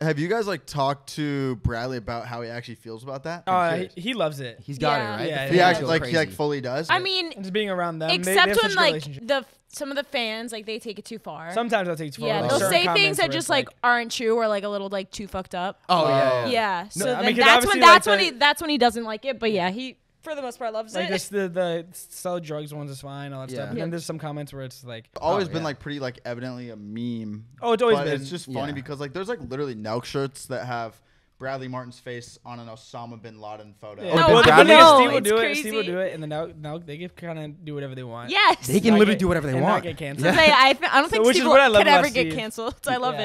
Have you guys like talked to Bradley about how he actually feels about that? I'm Uh, he, curious. he loves it. He's got Yeah. it right. Yeah, The he yeah, fans actually go like he like crazy. fully does. I mean, Just being around them. they- they except such when good like relationship. the some of the fans like they take it too far. sometimes I'll take it too far. yeah, like they'll certain say comments things that where just it's like aren't true or like a little like too fucked up. Oh yeah. Oh. Yeah, so I then mean, 'cause that's obviously, when that's like, when the- he that's when he doesn't like it. But yeah, he for the most part loves like it. this the the sell drugs ones is fine all that Yeah. stuff. And Yeah. then there's some comments where it's like, always Oh, been yeah. like pretty like evidently a meme. oh, it's always but been. it's just funny Yeah. because like there's like literally Nelk shirts that have Bradley Martin's face on an Osama bin Laden photo. Yeah. Oh, well, but the thing is, no, Steve will do it. Steve will do it, and then now, now they can kind of do whatever they want. yes. They can literally get- do whatever they and not want. get canceled. Yeah. I, I don't think which Steve is what I will- could ever get Steve. canceled. I love Yeah.